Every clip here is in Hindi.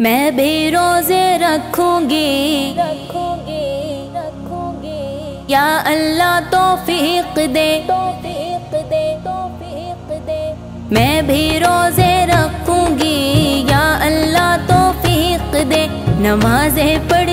मैं भी रोज़े रखूँगी रखूँगी। या अल्लाह तौफीक दे। दे दे। मैं भी रोज़े रखूँगी। या अल्लाह तो फीक दे। नमाजें पढ़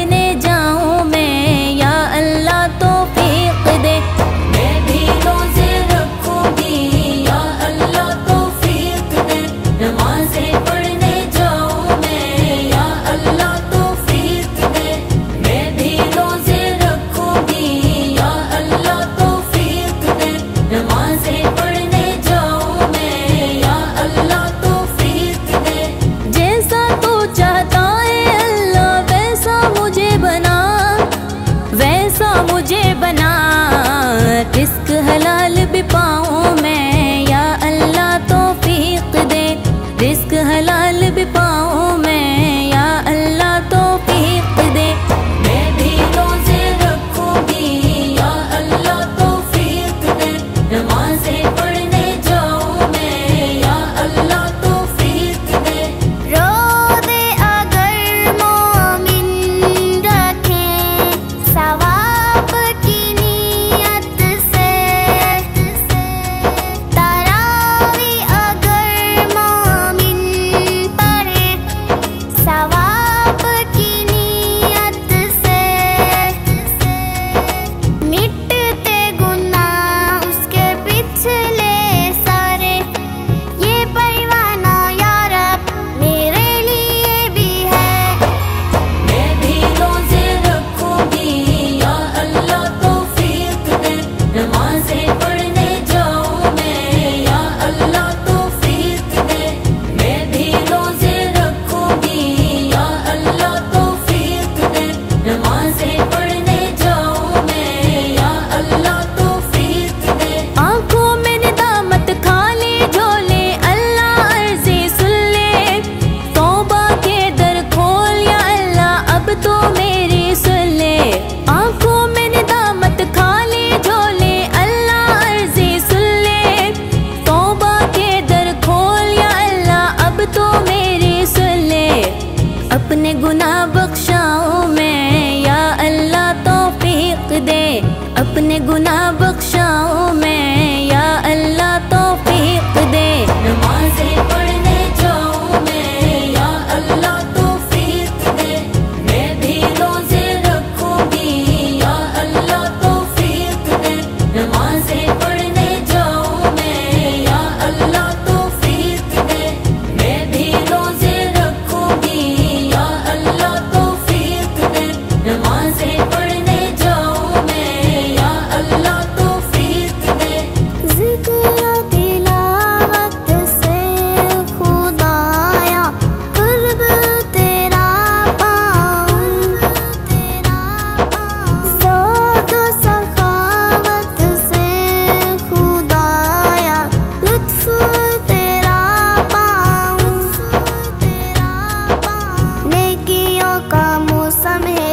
अपने गुनाह बख्शाओ। some